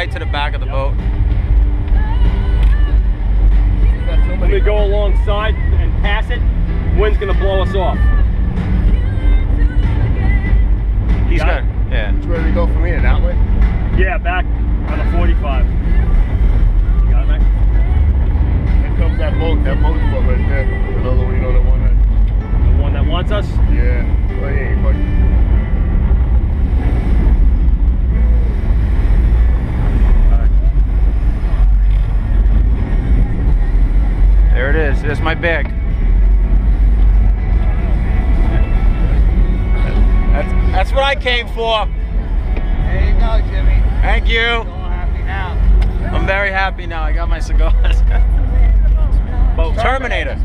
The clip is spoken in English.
right to the back of the boat. When we go alongside and pass it, wind's gonna blow us off. He's Got good. Yeah. Which way do we go from here? That way? Yeah, back on the 45. You got it, Max? Here comes that boat. That boat's boat right there. Another, you know, the one that. The one that wants us? Yeah. Came for. There you go, Jimmy. Thank you. All happy now. I'm very happy now. I got my cigars. Terminator.